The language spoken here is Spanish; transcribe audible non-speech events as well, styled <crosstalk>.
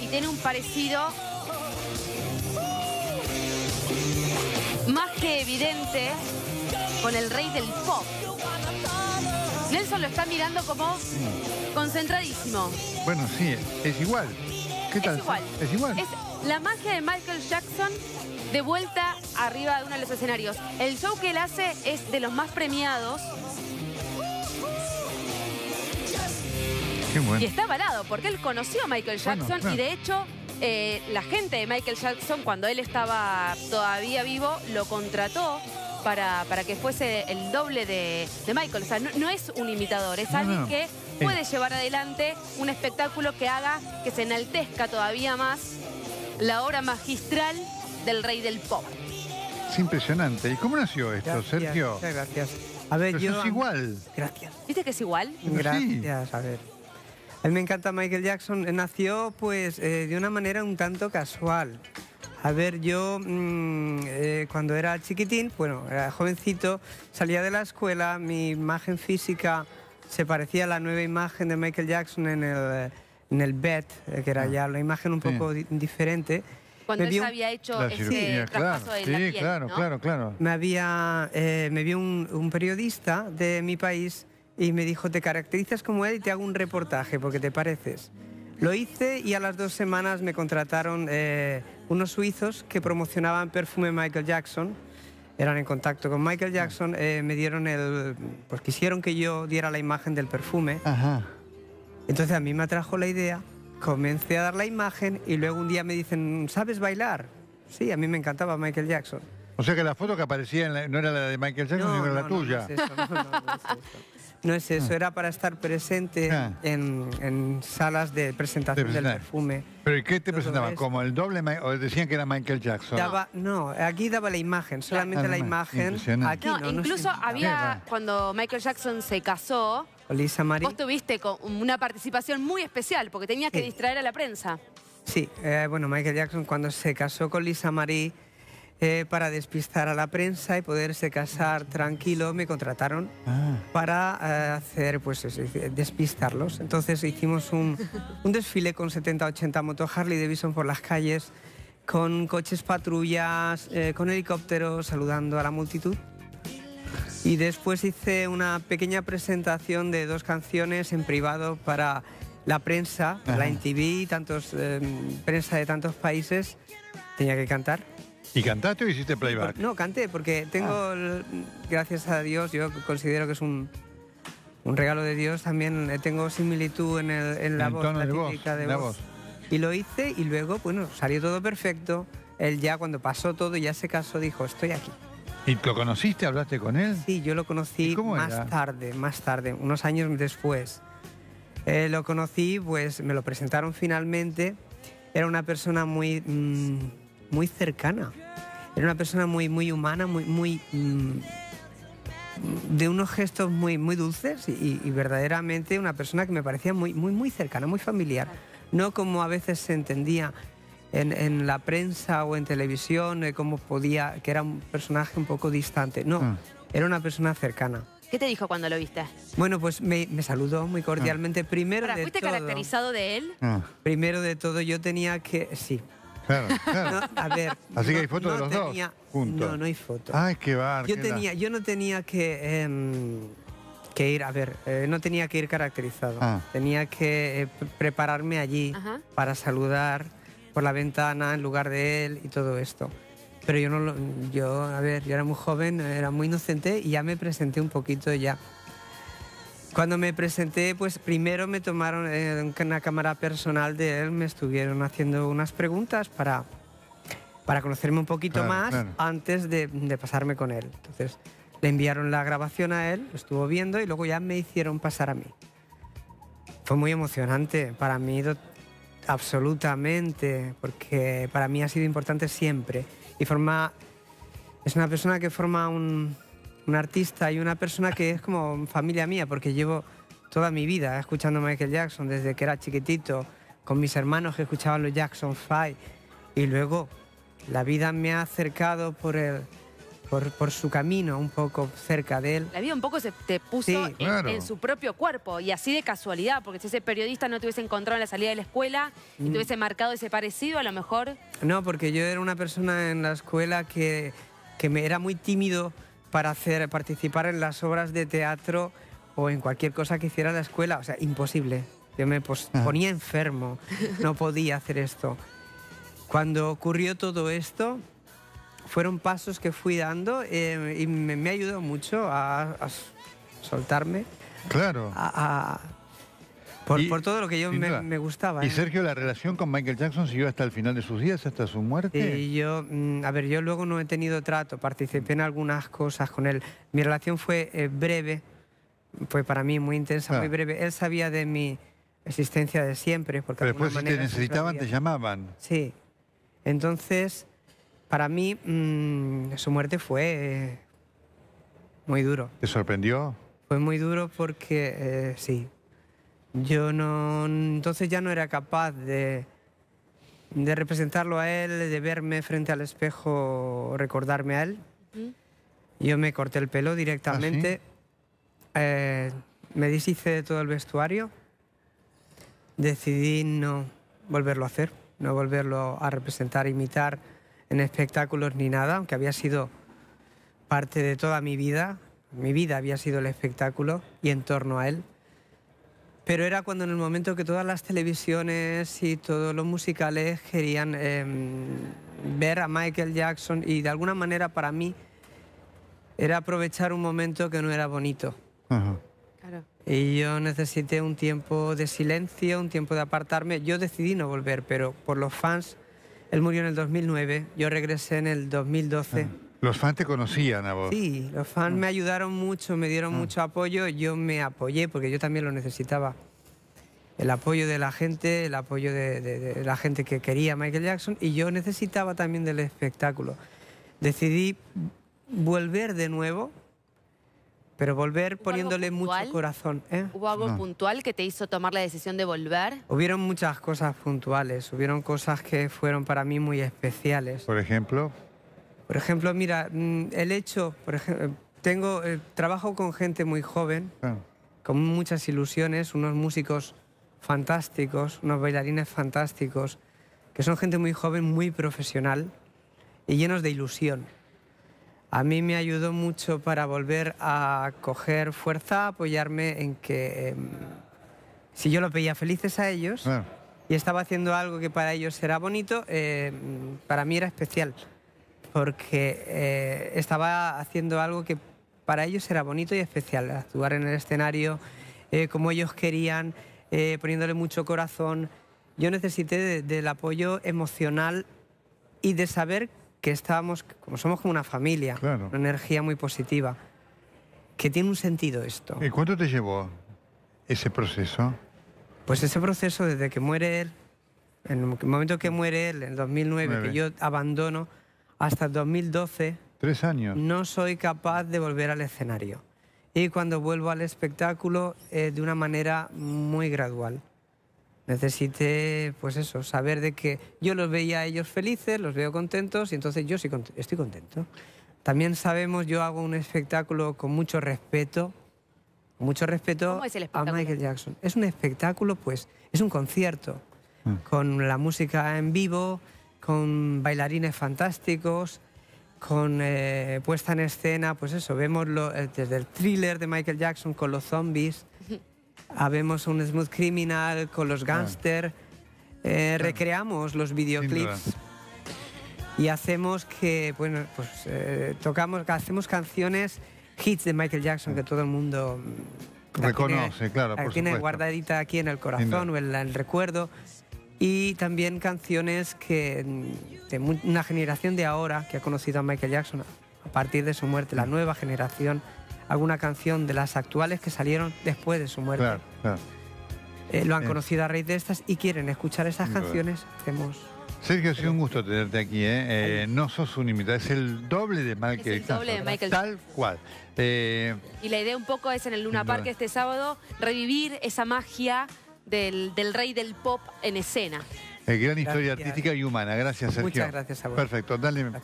y tiene un parecido más que evidente con el rey del pop. Nelson lo está mirando como concentradísimo. Bueno, sí, es igual. ¿Qué tal? Es igual. Es igual. Es la magia de Michael Jackson de vuelta arriba de uno de los escenarios. El show que él hace es de los más premiados Qué bueno. y está avalado porque él conoció a Michael Bueno, Jackson claro. y de hecho eh, la gente de Michael Jackson cuando él estaba todavía vivo lo contrató para, para que fuese el doble de, de Michael. O sea, no, no es un imitador, es No, alguien no. que puede llevar adelante un espectáculo que haga que se enaltezca todavía más la obra magistral del rey del pop. Es impresionante. ¿Y cómo nació esto, Gracias, Sergio? Muchas gracias. A ver, Pero yo... sos igual. Gracias. ¿Viste que es igual? Gracias, a ver. A mí me encanta Michael Jackson. Eh, Nació pues eh, de una manera un tanto casual. A ver, yo mm, eh, cuando era chiquitín, bueno, era jovencito, salía de la escuela, mi imagen física se parecía a la nueva imagen de Michael Jackson en el, en el bed, eh, que era ya la imagen un Sí. poco di- diferente. Cuando Me él un- había hecho La ese cirugía, claro. traspaso de la Sí, piel, claro, ¿no? claro, claro. Me había, eh, me vio un, un periodista de mi país y me dijo, te caracterizas como él y te hago un reportaje porque te pareces. Lo hice y a las dos semanas me contrataron eh, unos suizos que promocionaban perfume Michael Jackson. Eran en contacto con Michael Jackson, eh, me dieron el... Pues quisieron que yo diera la imagen del perfume. Ajá. Entonces a mí me atrajo la idea, comencé a dar la imagen y luego un día me dicen, ¿sabes bailar? Sí, a mí me encantaba Michael Jackson. O sea que la foto que aparecía en la- no era la de Michael Jackson, sino era la tuya. No, es eso, no, no, no es eso. No es eso, era para estar presente Ah. en, en salas de presentación De del perfume. ¿Pero y qué te presentaban? ¿Como el doble? ¿O decían que era Michael Jackson? Daba, no, aquí daba la imagen, solamente Ah, la no, imagen. Aquí No, no, no incluso se- Qué había, cuando Michael Jackson se casó, Con Lisa Marie. vos tuviste co- una participación muy especial porque tenías que Sí. distraer a la prensa. Sí, eh, bueno, Michael Jackson cuando se casó con Lisa Marie eh, para despistar a la prensa y poderse casar tranquilo, me contrataron Ah. para eh, hacer, pues, despistarlos. Entonces hicimos un, <laughs> un desfile con 70-80 moto Harley Davidson por las calles, con coches patrullas, eh, con helicópteros, saludando a la multitud. Y después hice una pequeña presentación de dos canciones en privado para la prensa, Ajá. la NTV, tantos, eh, prensa de tantos países. Tenía que cantar. ¿Y cantaste o hiciste playback? No, canté porque tengo, Ah. gracias a Dios, yo considero que es un, un regalo de Dios. También eh, tengo similitud en, el- en la el voz, tono la de voz, de la voz. voz. Y lo hice y luego, bueno, salió todo perfecto. Él ya cuando pasó todo y ya se casó dijo, estoy aquí. ¿Y lo conociste? ¿Hablaste con él? Sí, yo lo ¿Y conocí más era? tarde, más tarde, unos años después. Eh, lo conocí, pues me lo presentaron finalmente. Era una persona muy, mm, muy cercana. Era una persona muy, muy humana, muy, muy mm, de unos gestos muy, muy dulces y, y verdaderamente una persona que me parecía muy, muy, muy cercana, muy familiar. No como a veces se entendía en, en la prensa o en televisión, eh, como podía, que era un personaje un poco distante. No, Ah. era una persona cercana. ¿Qué te dijo cuando lo viste? Bueno, pues me, me saludó muy cordialmente. Primero Ahora, de ¿fuiste todo, caracterizado de él? Ah, primero de todo, yo tenía que, sí. Claro, claro. No, a ver. Así que hay fotos de los dos juntos. No, no hay foto. Ay, qué bar. Yo, qué tenía, yo no tenía que, em, que ir, a ver, eh, no tenía que ir caracterizado. Ah. Tenía que eh, pre- prepararme allí Ajá. para saludar por la ventana en lugar de él y todo esto. Pero yo no lo, yo, a ver, yo era muy joven, era muy inocente y ya me presenté un poquito ya. Cuando me presenté, pues primero me tomaron eh, una cámara personal de él, me estuvieron haciendo unas preguntas para, para conocerme un poquito Claro, más claro. antes de, de pasarme con él. Entonces le enviaron la grabación a él, lo estuvo viendo y luego ya me hicieron pasar a mí. Fue muy emocionante para mí, absolutamente, porque para mí ha sido importante siempre. Y forma, es una persona que forma un, un artista y una persona que es como familia mía, porque llevo toda mi vida escuchando Michael Jackson desde que era chiquitito, con mis hermanos que escuchaban los Jackson 5. Y luego la vida me ha acercado por el, por, por su camino un poco cerca de él. La vida un poco se te puso Sí. en, Claro. en su propio cuerpo y así de casualidad, porque si ese periodista no te hubiese encontrado en la salida de la escuela y Mm. te hubiese marcado ese parecido, a lo mejor No, porque yo era una persona en la escuela que, que me era muy tímido para hacer, participar en las obras de teatro o en cualquier cosa que hiciera la escuela. O sea, imposible. Yo me Ah. ponía enfermo, no podía hacer esto. Cuando ocurrió todo esto, fueron pasos que fui dando eh, y me, me ayudó mucho a, a soltarme, Claro. a- a- por, Y- por todo lo que yo me, gustaba. Y ¿eh? Sergio, la relación con Michael Jackson siguió hasta el final de sus días, hasta su muerte. Sí, yo, mm, a ver, yo luego no he tenido trato, participé en algunas cosas con él. Mi relación fue eh, breve, fue para mí muy intensa, muy Ah. breve. Él sabía de mi existencia de siempre, porque Pero de después si te necesitaban, te llamaban. Sí. Entonces, para mí, mm, su muerte fue eh, muy duro. ¿Te sorprendió? Fue muy duro porque, eh, sí, yo no, entonces ya no era capaz de, de representarlo a él, de verme frente al espejo, recordarme a él. Yo me corté el pelo directamente, eh, me deshice de todo el vestuario, decidí no volverlo a hacer, no volverlo a representar, imitar en espectáculos ni nada, aunque había sido parte de toda mi vida, mi vida había sido el espectáculo y en torno a él. Pero era cuando en el momento que todas las televisiones y todos los musicales querían em, ver a Michael Jackson y de alguna manera para mí era aprovechar un momento que no era bonito. Ajá. Claro. Y yo necesité un tiempo de silencio, un tiempo de apartarme. Yo decidí no volver, pero por los fans, él murió en el 2009, yo regresé en el 2012. Los fans te conocían a vos. Sí, los fans me ayudaron mucho, me dieron mucho apoyo, yo me apoyé porque yo también lo necesitaba. El apoyo de la gente, el apoyo de, de- de la gente que quería a Michael Jackson y yo necesitaba también del espectáculo. Decidí volver de nuevo, pero volver poniéndole mucho corazón. ¿eh? ¿Hubo algo No. puntual que te hizo tomar la decisión de volver? Hubieron muchas cosas puntuales, hubieron cosas que fueron para mí muy especiales. Por ejemplo. Por ejemplo, mira, mm, el hecho, por ejemplo, tengo, eh, trabajo con gente muy joven, ah, con muchas ilusiones, unos músicos fantásticos, unos bailarines fantásticos, que son gente muy joven, muy profesional y llenos de ilusión. A mí me ayudó mucho para volver a coger fuerza, apoyarme en que em, si yo los veía felices a ellos claro. y estaba haciendo algo que para ellos era bonito, eh, para mí era especial, porque eh, estaba haciendo algo que para ellos era bonito y especial, actuar en el escenario eh, como ellos querían, eh, poniéndole mucho corazón. Yo necesité de- del apoyo emocional y de saber que estábamos, como somos como una familia, Claro. una energía muy positiva, que tiene un sentido esto. ¿Y cuánto te llevó ese proceso? Pues ese proceso desde que muere él, en el momento que muere él, en el 2009, Nueve. que yo abandono, hasta el 2012, Tres años. no soy capaz de volver al escenario. Y cuando vuelvo al espectáculo, eh, de una manera muy gradual. Necesité, pues eso, saber de que yo los veía a ellos felices, los veo contentos y entonces yo sí cont- estoy contento. También sabemos, yo hago un espectáculo con mucho respeto, mucho respeto ¿Cómo es el a? Michael Jackson. Es un espectáculo, pues, es un concierto Mm. con la música en vivo, con bailarines fantásticos, con eh, puesta en escena, pues eso, vemos lo- eh, desde el thriller de Michael Jackson con los zombies, <laughs> a vemos un Smooth Criminal con los gangsters, eh, recreamos los videoclips y hacemos que, bueno, pues eh, tocamos, hacemos canciones, hits de Michael Jackson que todo el mundo mm, Reconoce, tiene- claro, la por tiene supuesto. guardadita aquí en el corazón o en el recuerdo. Y también canciones que de una generación de ahora que ha conocido a Michael Jackson a partir de su muerte, la nueva generación, alguna canción de las actuales que salieron después de su muerte. Claro, claro. Eh, lo han Bien. conocido a raíz de estas y quieren escuchar esas canciones. Hacemos Sergio, ha sido un gusto tenerte aquí. ¿eh? Eh, no sos un imitador, es el doble de Michael Es el doble de Jackson, Michael Tal cual. Eh, Y la idea un poco es en el Luna. Park este sábado revivir esa magia del, del rey del pop en escena. eh, gran historia Gracias. artística y humana. Gracias, Sergio. Muchas gracias a vos. Perfecto, dale. Gracias.